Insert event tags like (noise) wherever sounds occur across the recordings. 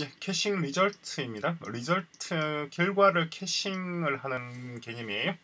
예, caching result입니다. result 결과를 caching을 하는 개념이에요.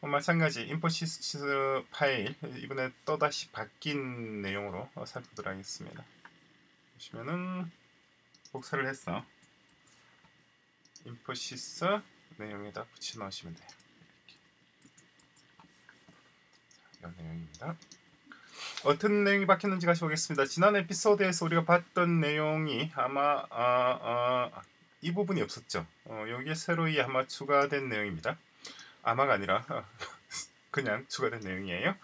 어, 마찬가지 InfoSys 파일 이번에 또다시 바뀐 내용으로 어, 살펴보도록 하겠습니다. 보시면은 복사를 해서 InfoSys 내용에다 붙여 넣으시면 돼요. 이렇게. 이 내용입니다. 어떤 내용이 바뀌었는지 같이 보겠습니다. 지난 에피소드에서 우리가 봤던 내용이 아마 아, 아, 이 부분이 없었죠. 어, 여기에 새로이 아마 추가된 내용입니다. 아마가 아니라 (laughs) 그냥 추가된 내용이에요.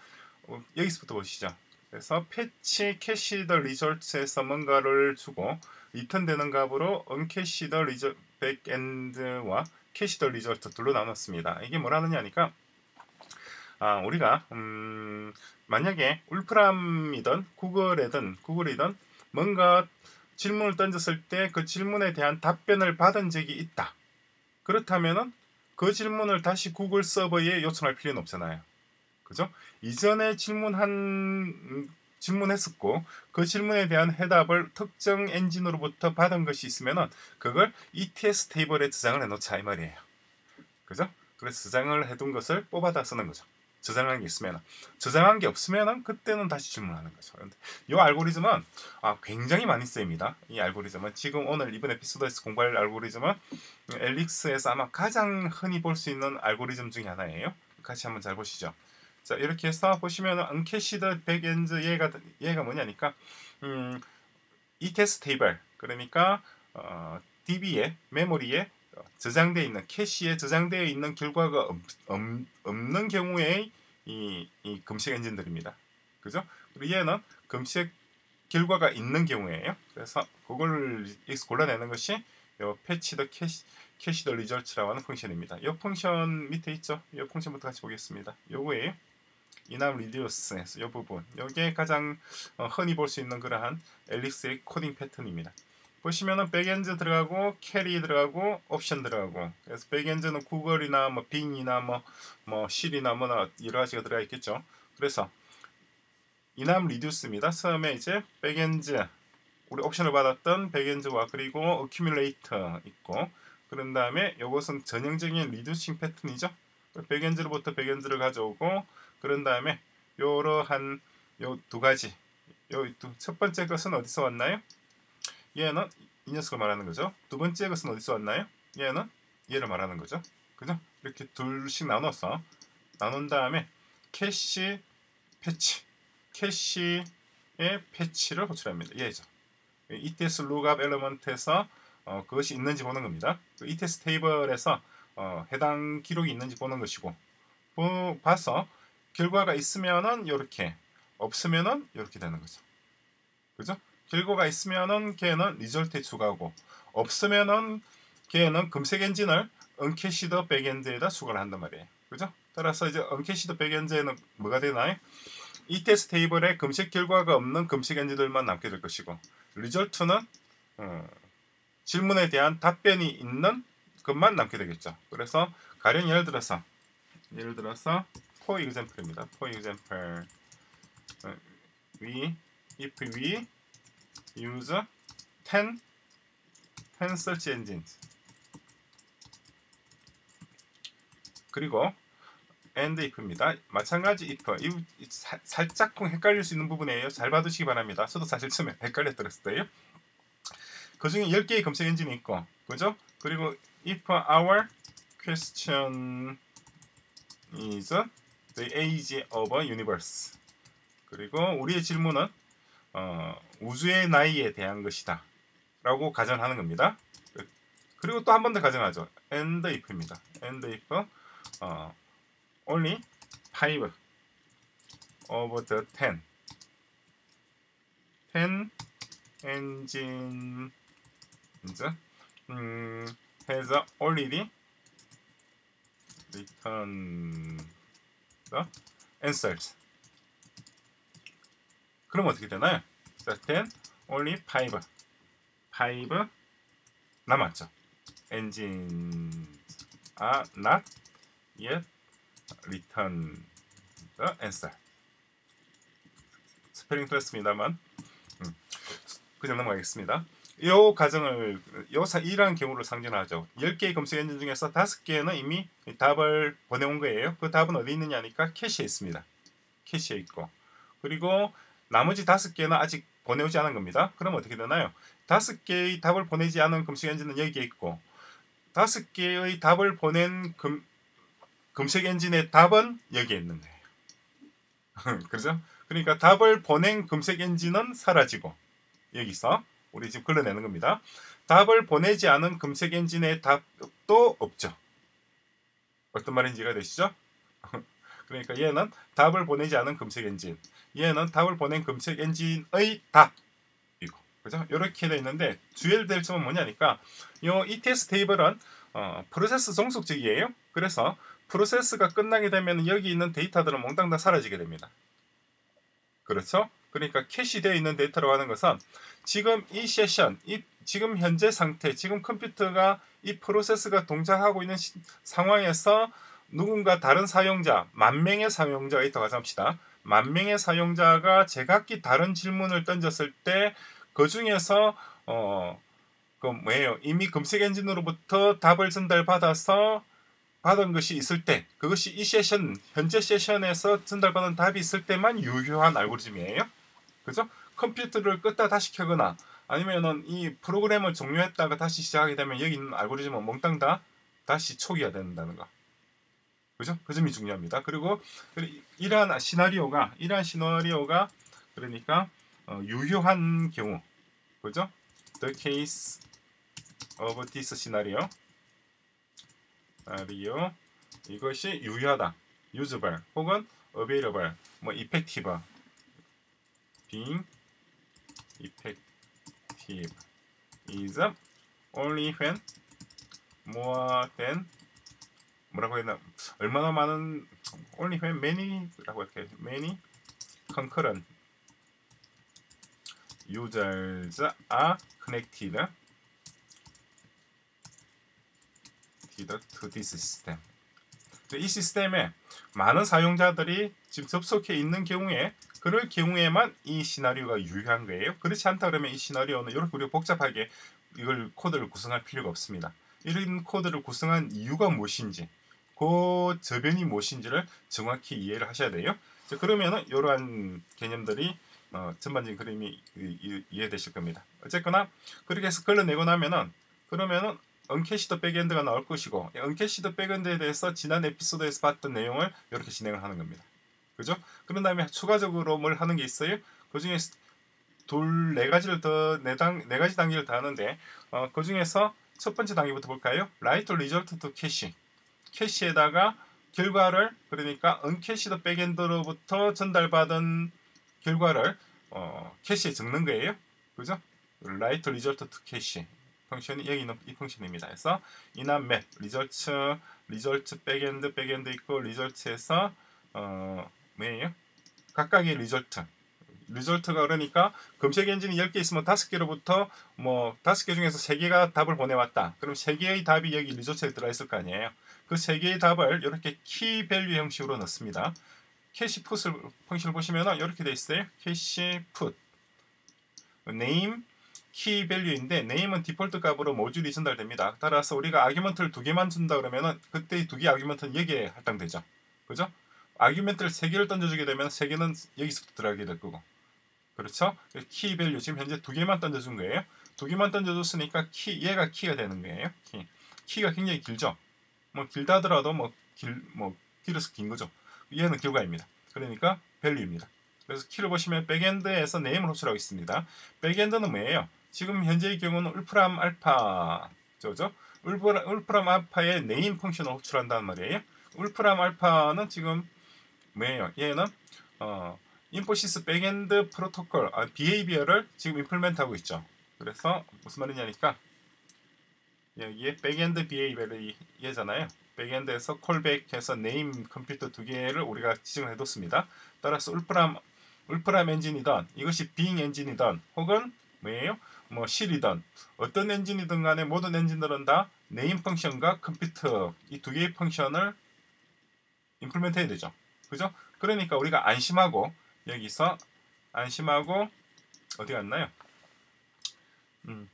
어, 여기서부터 보시죠. 그래서 fetch cached result에서 뭔가를 주고 return되는 값으로 uncached result backend와 cached result 둘로 나눴습니다. 이게 뭐라느냐니까 아, 우리가 음, 만약에 Wolfram이든 구글이든 구글이든 뭔가 질문을 던졌을 때 그 질문에 대한 답변을 받은 적이 있다. 그렇다면은 그 질문을 다시 구글 서버에 요청할 필요는 없잖아요. 그죠? 이전에 질문한 음, 질문했었고 그 질문에 대한 해답을 특정 엔진으로부터 받은 것이 있으면은 그걸 ETS 테이블에 저장을 해놓자 이 말이에요. 그죠? 그래서 저장을 해둔 것을 뽑아다 쓰는 거죠. 저장한 게 있으면 저장한 게 없으면 그때는 다시 질문하는 거죠. 그런데 이 알고리즘은 아, 굉장히 많이 쓰입니다. 이 알고리즘은 지금 오늘 이번 에피소드에서 공부할 알고리즘은 엘릭스에서 아마 가장 흔히 볼 수 있는 알고리즘 중에 하나예요. 같이 한번 잘 보시죠. 자 이렇게 해서 보시면 uncached backend 얘가 얘가 뭐냐니까 음, ETS 테이블 그러니까 어, DB에 메모리에 저장되어 있는 cache에 저장되어 있는 결과가 없, 없, 없 는 경우에 이, 이 검색 엔진들입니다. 그죠? 그리고 얘는 검색 결과가 있는 경우에요. 그래서 그걸 골라내는 것이 요 fetched cache cached results라고 하는 function입니다. 이 function 밑에 있죠? 이 function부터 같이 보겠습니다. 요거예요. Enum reduce에서 이 부분. 여기에 가장 어, 흔히 볼 수 있는 그러한 엘릭스의 코딩 패턴입니다. 보시면은 backend 들어가고 query 들어가고 옵션 들어가고 그래서 backend는 구글이나 뭐 Bing이나 뭐뭐 실이나 뭐나 여러 가지가 들어가 있겠죠. 그래서 Enum reduce입니다. 처음에 이제 backend 우리 옵션을 받았던 backend와 그리고 accumulator 있고 그런 다음에 이것은 전형적인 reducing 패턴이죠. backend로부터 backend를 가져오고 그런 다음에 요러한 요 두 가지 요 첫 번째 것은 어디서 왔나요? 얘는 이 녀석을 말하는 거죠. 두 번째 것은 어디서 왔나요? 얘는 얘를 말하는 거죠. 그죠? 이렇게 둘씩 나눠서 나눈 다음에 cache fetch cache의 fetch를 호출합니다. 얘죠. ETS lookup element에서 어, 그것이 있는지 보는 겁니다. 그 ETS 테이블에서 어, 해당 기록이 있는지 보는 것이고 보, 봐서 결과가 있으면은 이렇게 없으면은 이렇게 되는 거죠. 그죠? 결과가 있으면은 걔는 result에 추가하고 없으면은 걔는 검색 엔진을 uncached backend에다 추가를 한단 말이에요. 그죠? 따라서 이제 uncached backend에는 뭐가 되나요? ETS 테이블에 검색 결과가 없는 검색 엔진들만 남게 될 것이고 result는 어, 질문에 대한 답변이 있는 것만 남게 되겠죠. 그래서 가령 예를 들어서 예를 들어서 example입니다. for example 어, we if we use 10 10 search engines 그리고 and if입니다. 마찬가지 if 이 사, 살짝 헷갈릴 수 있는 부분이에요. 잘 봐두시기 바랍니다. 저도 사실 처음에 (laughs) 헷갈렸더랬어요. 그 중에 10개의 검색 엔진이 있고 그죠? 그리고 if our question is the age of a universe 그리고 우리의 질문은 어, 우주의 나이에 대한 것이다. 라고 가정하는 겁니다. 그리고 또 한 번 더 가정하죠. and if입니다. and if 어, only 5 over the 10 10 engines 음, has already returned the answers 그럼 어떻게 되나요? certain only 5 5 남았죠. engines are not yet return the answer. 스펠링 틀렸습니다만 음, 그냥 넘어가겠습니다. 요 가정을 요 사, 이러한 경우를 상징하죠. 10개의 검색 엔진 중에서 5개는 이미 답을 보내온 거예요. 그 답은 어디 있느냐니까 캐시에 있습니다. 캐시에 있고 그리고 나머지 5개는 아직 보내오지 않은 겁니다. 그럼 어떻게 되나요? 5개의 답을 보내지 않은 검색 엔진은 여기에 있고 5개의 답을 보낸 금, 검색 엔진의 답은 여기에 있는 거예요. 그죠? 그러니까 답을 보낸 검색 엔진은 사라지고 여기서 우리 지금 걸러내는 겁니다. 답을 보내지 않은 검색 엔진의 답도 없죠. 어떤 말인지 이해가 되시죠? (laughs) 그러니까 얘는 답을 보내지 않은 검색 엔진, 얘는 답을 보낸 검색 엔진의 답이고, 그죠? 이렇게 되어 있는데 주의될 점은 뭐냐니까 이 ETS 테이블은 어, 프로세스 종속적이에요. 그래서 프로세스가 끝나게 되면 여기 있는 데이터들은 몽땅 다 사라지게 됩니다. 그렇죠? 그러니까 캐시되어 있는 데이터라고 하는 것은 지금 이 세션, 이 지금 현재 상태, 지금 컴퓨터가 이 프로세스가 동작하고 있는 시, 상황에서 누군가 다른 사용자, 만 명의 사용자가 있다고 합시다. 만 명의 사용자가 제각기 다른 질문을 던졌을 때 그 중에서 어, 그 뭐예요? 이미 검색 엔진으로부터 답을 전달받아서 받은 것이 있을 때 그것이 이 세션 현재 세션에서 전달받은 답이 있을 때만 유효한 알고리즘이에요. 그죠? 컴퓨터를 끄다 다시 켜거나 아니면은 이 프로그램을 종료했다가 다시 시작하게 되면 여기 있는 알고리즘은 몽땅 다 다시 초기화 된다는 거. 그죠? 그 점이 중요합니다. 그리고 이러한 시나리오가 이러한 시나리오가 그러니까 어, 유효한 경우 그죠? The case of this scenario 시나리오 이것이 유효하다. usable 혹은 available 뭐 effective being effective is only when more than 뭐라고 했나 얼마나 많은 only many라고 이렇게 many concurrent users are connected to this system. 이 시스템에 많은 사용자들이 지금 접속해 있는 경우에 그럴 경우에만 이 시나리오가 유효한 거예요. 그렇지 않다 그러면 이 시나리오는 이렇게 우리가 복잡하게 이걸 코드를 구성할 필요가 없습니다. 이런 코드를 구성한 이유가 무엇인지 그 저변이 무엇인지를 정확히 이해를 하셔야 돼요. 그러면은 이러한 개념들이 어, 전반적인 그림이 이, 이해되실 겁니다. 어쨌거나 그렇게 해서 걸러내고 나면은 그러면은 uncached backend가 나올 것이고 uncached backend에 대해서 지난 에피소드에서 봤던 내용을 이렇게 진행을 하는 겁니다. 그죠? 그런 다음에 추가적으로 뭘 하는 게 있어요? 그 중에 둘 네 가지를 더네단네 네 가지 단계를 더 하는데 어, 그 중에서 첫 번째 단계부터 볼까요? write result to cache 캐시에다가 결과를 그러니까 uncached backend로부터 전달받은 결과를 어, 캐시에 적는 거예요. 그죠? write result to cache function이 여기 있는 이 function입니다. 그래서 Enum map result result backend backend 있고 result에서 어 뭐예요? 각각의 result result가 그러니까 검색 엔진이 10개 있으면 5개로부터 뭐 5개 중에서 3개가 답을 보내왔다. 그럼 3개의 답이 여기 result에 들어있을 거 아니에요. 그 3개의 답을 이렇게 key value 형식으로 넣습니다. cache put을 function을 보시면 이렇게 돼 있어요. 캐시 풋 name 키 밸류인데 네임은 디폴트 값으로 모듈이 전달됩니다. 따라서 우리가 argument를 두 개만 준다 그러면은 그때 두 개 argument는 여기에 할당되죠. 그죠? argument를 세 개를 던져주게 되면 세 개는 여기서부터 들어가게 될 거고. 그렇죠? key value 지금 현재 두 개만 던져준 거예요. 두 개만 던져줬으니까 키 얘가 키가 되는 거예요. 키. 키가 굉장히 길죠. 뭐 길다 하더라도 뭐 길 뭐 길어서 긴 거죠. 얘는 결과입니다. 그러니까 value입니다. 그래서 키를 보시면 backend에서 name을 호출하고 있습니다. backend는 뭐예요? 지금 현재의 경우는 Wolfram Alpha 저죠? Wolfram, Alpha의 name function을 호출한다는 말이에요. Wolfram Alpha는 지금 뭐예요? 얘는 어, InfoSys backend 프로토콜 아, behaviour를 지금 implement하고 있죠. 그래서 무슨 말이냐니까 여기에 backend behaviour를 얘잖아요. backend에서 callback해서 name compute 두 개를 우리가 지정을 해뒀습니다. 따라서 Wolfram Wolfram 엔진이든 이것이 Bing 엔진이든 혹은 뭐예요? 뭐 실이든 어떤 엔진이든 간에 모든 엔진들은 다 name function과 compute 이 두 개의 function을 implement 해야 되죠. 그죠? 그러니까 우리가 안심하고 여기서 안심하고 어디 갔나요? 음,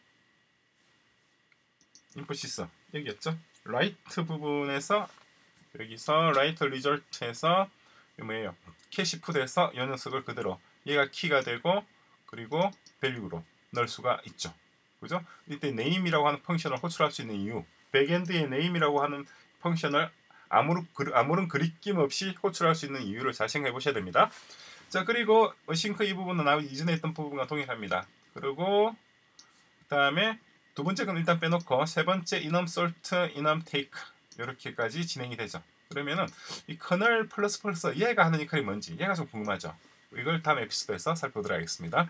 InfoSys 여기였죠. write 부분에서 여기서 write result에서 이 뭐예요? cache put에서 이 녀석을 그대로 얘가 키가 되고 그리고 value로 넣을 수가 있죠. 그죠? 이때 name이라고 하는 function을 호출할 수 있는 이유 backend의 name이라고 하는 function을 아무런, 그- 아무런 거리낌 없이 호출할 수 있는 이유를 잘 생각해 보셔야 됩니다. 자 그리고 async 이 부분은 나 이전에 했던 부분과 동일합니다. 그리고 그 다음에 두 번째 건 일단 빼놓고 세 번째 Enum sort, Enum take 이렇게까지 진행이 되죠. 그러면은 이 Kernel plus plus 얘가 하는 역할이 뭔지 얘가 좀 궁금하죠. 이걸 다음 에피소드에서 살펴보도록 하겠습니다.